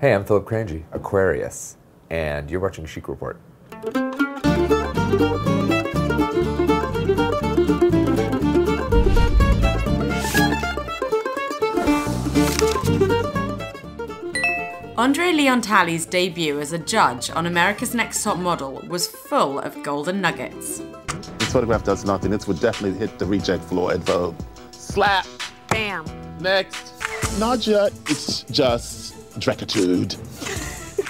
Hey, I'm Philip Crangi, Aquarius, and you're watching Chic Report. Andre Leon Talley's debut as a judge on America's Next Top Model was full of golden nuggets. This photograph does nothing. This would definitely hit the reject floor at Vogue. Slap. Bam. Next. Not yet. It's just drecitude.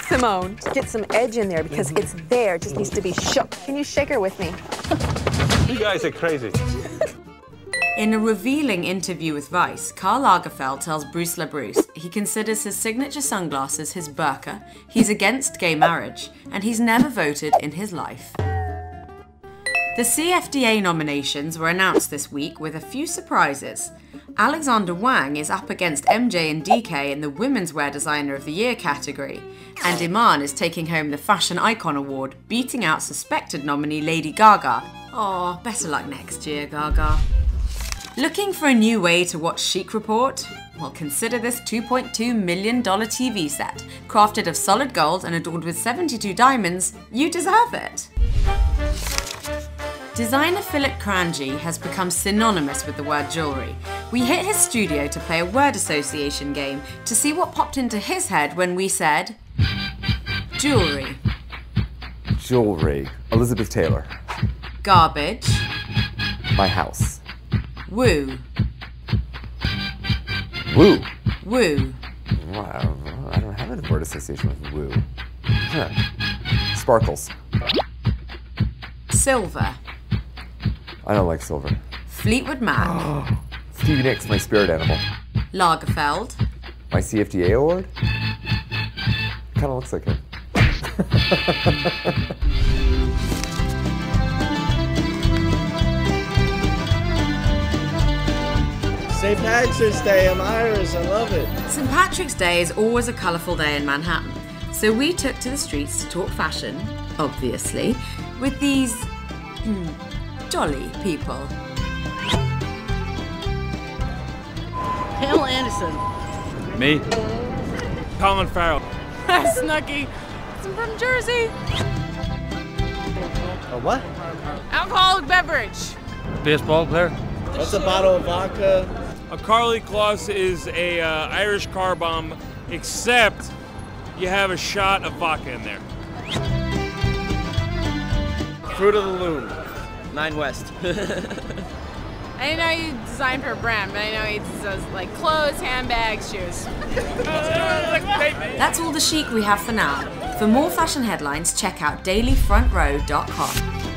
Simone, get some edge in there because it's there. It just needs to be shook. Can you shake her with me? You guys are crazy. In a revealing interview with Vice, Karl Lagerfeld tells Bruce LaBruce he considers his signature sunglasses his burqa, he's against gay marriage, and he's never voted in his life. The CFDA nominations were announced this week with a few surprises. Alexander Wang is up against MJ and DK in the Women's Wear Designer of the Year category, and Iman is taking home the Fashion Icon Award, beating out suspected nominee Lady Gaga. Oh, better luck next year, Gaga. Looking for a new way to watch Chic Report? Well, consider this $2.2 million TV set. Crafted of solid gold and adorned with 72 diamonds, you deserve it. Designer Philip Crangi has become synonymous with the word jewellery. We hit his studio to play a word association game to see what popped into his head when we said jewellery, Jewelry. Elizabeth Taylor. garbage, My house. woo, Woo. woo, Wow, I don't have a word association with woo. Huh. Sparkles. silver, I don't like silver. Fleetwood Mac, Stevie Nicks, my spirit animal. Lagerfeld, My CFDA award? Kind of looks like him. St. Patrick's Day, I'm Irish, I love it. St. Patrick's Day is always a colourful day in Manhattan, so we took to the streets to talk fashion, obviously, with these hmm, jolly people. Pamela Anderson. Me? Colin Farrell. Snooki. I'm from Jersey. A what? Alcoholic beverage. Baseball player. What's a bottle of vodka? A Karlie Kloss is a uh, Irish car bomb, except you have a shot of vodka in there. Fruit of the Loom. Nine West. I didn't know you designed for a brand, but I know he does like clothes, handbags, shoes. That's all the chic we have for now. For more fashion headlines, check out dailyfrontrow.com.